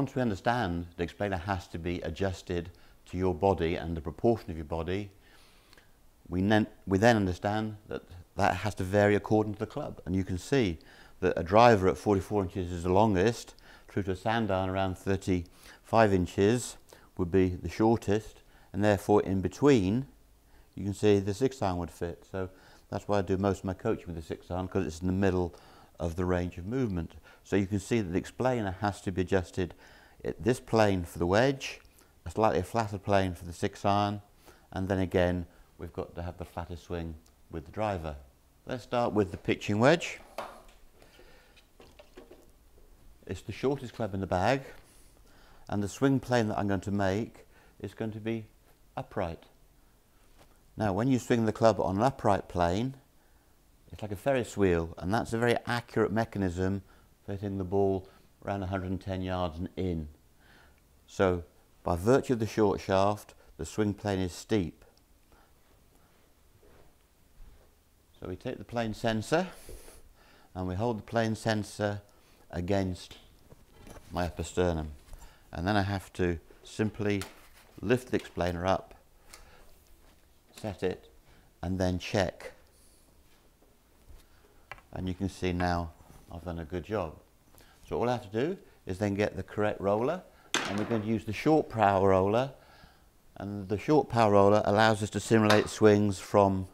once we understand the Explanar has to be adjusted to your body and the proportion of your body, we, then, we then understand that that has to vary according to the club. And you can see that a driver at 44 inches is the longest, through to a sandiron around 35 inches would be the shortest, and therefore in between, you can see the six iron would fit. So that's why I do most of my coaching with the six iron, because it's in the middle of the range of movement. So you can see that the Explanar has to be adjusted at this plane for the wedge, a slightly flatter plane for the six iron, and then again we've got to have the flatter swing with the driver. Let's start with the pitching wedge. It's the shortest club in the bag and the swing plane that I'm going to make is going to be upright. Now when you swing the club on an upright plane it's like a Ferris wheel and that's a very accurate mechanism for hitting the ball around 110 yards and in. So by virtue of the short shaft the swing plane is steep. So we take the plane sensor and we hold the plane sensor against my upper sternum and then I have to simply lift the Explanar up, set it and then check and you can see now I've done a good job. So all I have to do is then get the correct roller and we're going to use the short power roller and the short power roller allows us to simulate swings from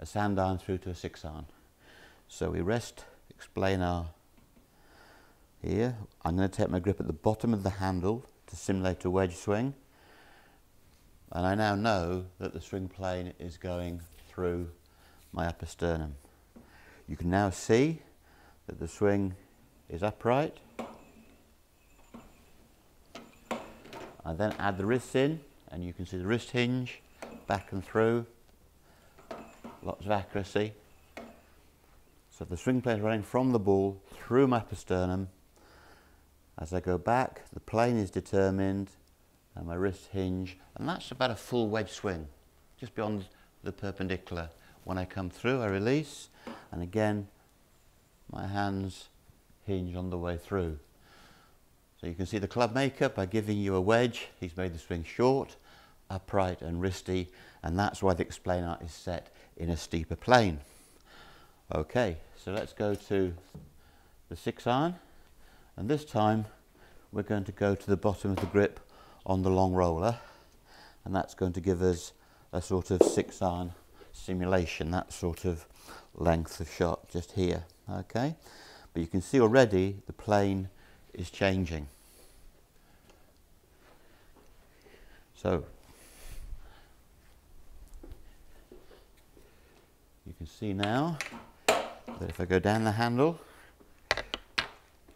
a sand iron through to a six iron. So we rest Explanar here. I'm going to take my grip at the bottom of the handle to simulate a wedge swing and I now know that the swing plane is going through my upper sternum. You can now see that the swing is upright. I then add the wrists in and you can see the wrist hinge back and through. Lots of accuracy. So the swing plane is running from the ball through my upper sternum. As I go back, the plane is determined and my wrist hinge, and that's about a full wedge swing, just beyond the perpendicular. When I come through, I release, and again my hands hinge on the way through. So you can see the club maker by giving you a wedge, he's made the swing short, upright and wristy and that's why the Explanar is set in a steeper plane. Okay, so let's go to the six iron and this time we're going to go to the bottom of the grip on the long roller and that's going to give us a sort of six iron simulation, that sort of length of shot just here, okay? But you can see already the plane is changing. So, you can see now that if I go down the handle,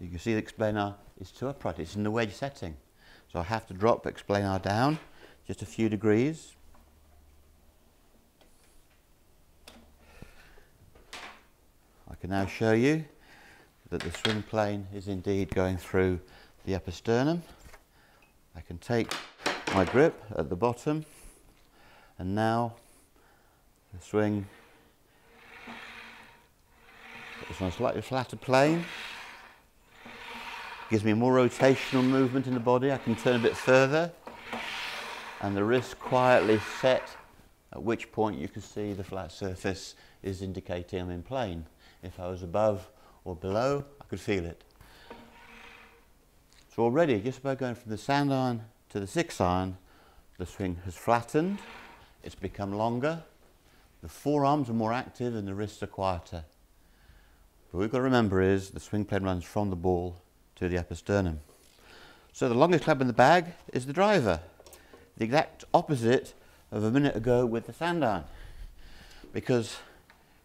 you can see the Explanar is too upright, it's in the wedge setting. So I have to drop Explanar down just a few degrees I can now show you that the swing plane is indeed going through the upper sternum. I can take my grip at the bottom and now the swing is on a slightly flatter plane. Gives me more rotational movement in the body. I can turn a bit further and the wrist quietly set at which point you can see the flat surface is indicating I'm in plane. If I was above or below, I could feel it. So already, just by going from the sand iron to the six iron, the swing has flattened, it's become longer, the forearms are more active and the wrists are quieter. But what we've got to remember is the swing plane runs from the ball to the upper sternum. So the longest club in the bag is the driver, the exact opposite of a minute ago with the sand iron. Because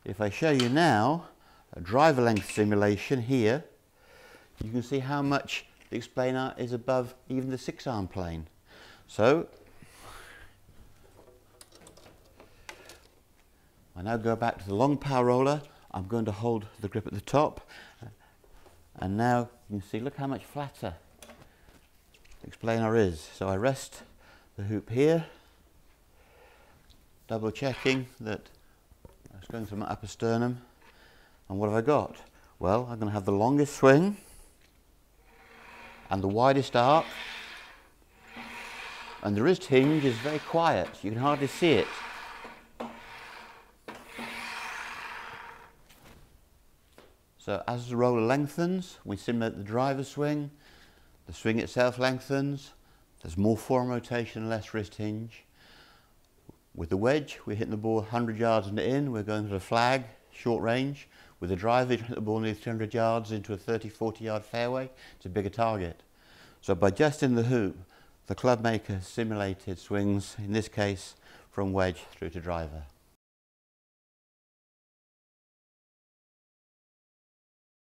if I show you now, a driver length simulation here, you can see how much the Explanar is above even the six iron plane. So I now go back to the long power roller. I'm going to hold the grip at the top. And now you can see, look how much flatter the Explanar is. So I rest the hoop here, double checking that it's going through my upper sternum and what have I got? Well, I'm going to have the longest swing and the widest arc. And the wrist hinge is very quiet, you can hardly see it. So as the roller lengthens, we simulate the driver swing, the swing itself lengthens, there's more form rotation, less wrist hinge. With the wedge, we're hitting the ball 100 yards and in, we're going to the flag, short range. With a driver, you hit the ball nearly 300 yards into a 30, 40 yard fairway, it's a bigger target. So by adjusting the hoop, the club maker simulated swings, in this case, from wedge through to driver.